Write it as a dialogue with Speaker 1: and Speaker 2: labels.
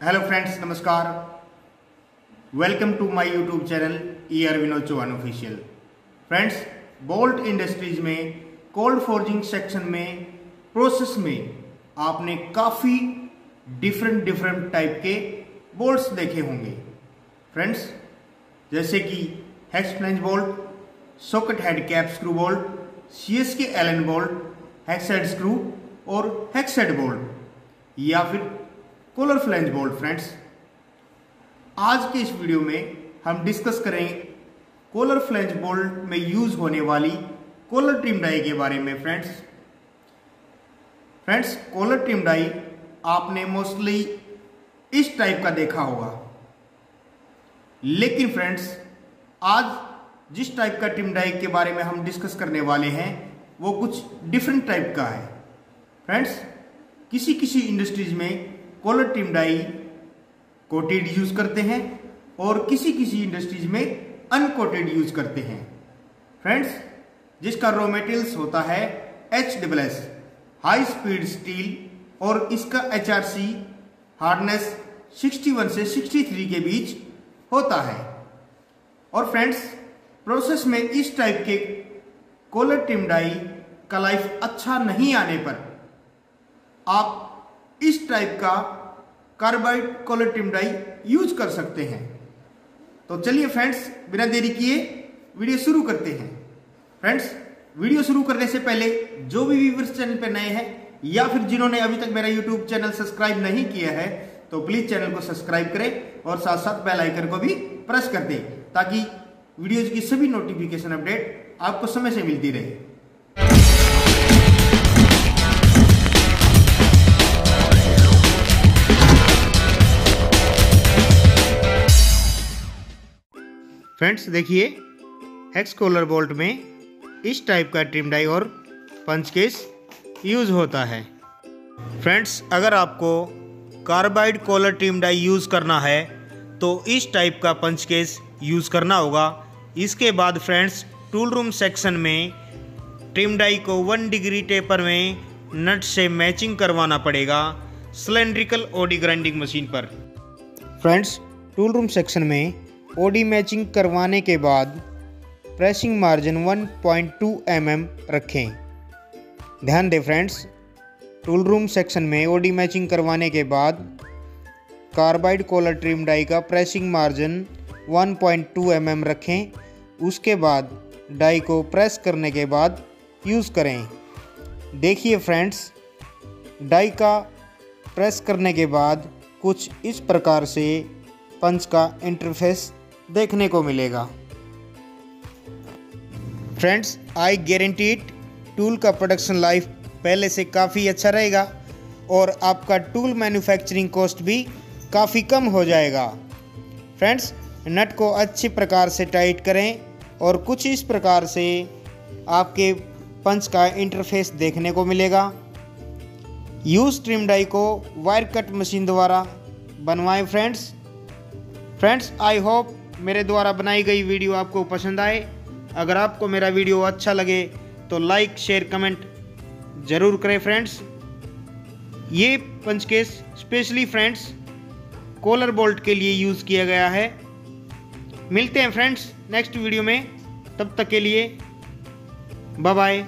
Speaker 1: Hello friends नमस्कार। Welcome to my YouTube channel E R Vinod Chauhan official friends bolt industries में cold forging section में process में आपने काफ़ी different different type के bolts देखे होंगे। फ्रेंड्स जैसे कि hex flange bolt socket head cap screw bolt C S K Allen bolt hex head screw और हेक्स हेड बोल्ट या फिर कोलर फ्लेंज बोल्ट फ्रेंड्स आज के इस वीडियो में हम डिस्कस करेंगे कोलर फ्लेंज बोल्ट में यूज़ होने वाली कोलर ट्रिम डाई के बारे में friends friends collar trim die आपने मोस्टली इस टाइप का देखा होगा. लेकिन फ्रेंड्स आज जिस टाइप का ट्रिम डाई के बारे में हम डिस्कस करने वाले हैं, वो कुछ डिफरेंट टाइप का है. फ्रेंड्स किसी किसी इंडस्ट्रीज़ में collar trim die coated use करते हैं और किसी किसी इंडस्ट्रीज़ में अनकोटेड यूज़ करते हैं। फ्रेंड्स, जिसका रॉ मेटेरियल्स होता है H double S high speed steel और इसका एच आर सी हार्डनेस 61 से 63 के बीच होता है। और फ्रेंड्स प्रोसेस में इस टाइप के कोलर टिम डाई का लाइफ अच्छा नहीं आने पर आप इस टाइप का कार्बाइड कोलेटिम डाई यूज़ कर सकते हैं। तो चलिए फ्रेंड्स बिना देरी किए वीडियो शुरू करते हैं। फ्रेंड्स वीडियो शुरू करने से पहले जो भी व्यूवर्स चैनल पर नए हैं या फिर जिन्होंने अभी तक मेरा यूट्यूब चैनल सब्सक्राइब नहीं किया है तो प्लीज़ चैनल को सब्सक्राइब करें और साथ साथ बेल आइकन को भी प्रेस कर दें ताकि वीडियोज़ की सभी नोटिफिकेशन अपडेट आपको समय से मिलती रहे। फ्रेंड्स, देखिए एक्स कोलर बोल्ट में इस टाइप का ट्रिम डाई और पंच केस यूज़ होता है। फ्रेंड्स अगर आपको carbide collar trim die use करना है तो इस टाइप का पंच केस यूज़ करना होगा। इसके बाद फ्रेंड्स टूल रूम सेक्शन में ट्रिम डाई को वन डिग्री टेपर में नट से मैचिंग करवाना पड़ेगा सिलेंड्रिकल ओडी ग्राइंडिंग मशीन पर। फ्रेंड्स टूल रूम सेक्शन में ओडी मैचिंग करवाने के बाद प्रेसिंग मार्जिन 1.2 पॉइंट mm रखें। ध्यान दें फ्रेंड्स टूल रूम सेक्शन में ओडी मैचिंग करवाने के बाद कार्बाइड कॉलर ट्रिम डाई का प्रेसिंग मार्जिन 1.2 पॉइंट mm रखें। उसके बाद डाई को प्रेस करने के बाद यूज़ करें। देखिए फ्रेंड्स डाई का प्रेस करने के बाद कुछ इस प्रकार से पंच का इंटरफेस देखने को मिलेगा। फ्रेंड्स आई गारंटीड टूल का प्रोडक्शन लाइफ पहले से काफ़ी अच्छा रहेगा और आपका टूल मैन्युफैक्चरिंग कॉस्ट भी काफ़ी कम हो जाएगा। फ्रेंड्स नट को अच्छी प्रकार से टाइट करें और कुछ इस प्रकार से आपके पंच का इंटरफेस देखने को मिलेगा। यूज़ ट्रिम डाई को वायर कट मशीन द्वारा बनवाएँ फ्रेंड्स फ्रेंड्स आई होप मेरे द्वारा बनाई गई वीडियो आपको पसंद आए, अगर आपको मेरा वीडियो अच्छा लगे तो लाइक शेयर कमेंट ज़रूर करें फ्रेंड्स ये punch case specially friends collar bolt के लिए यूज़ किया गया है। मिलते हैं फ्रेंड्स नेक्स्ट वीडियो में, तब तक के लिए बाय बाय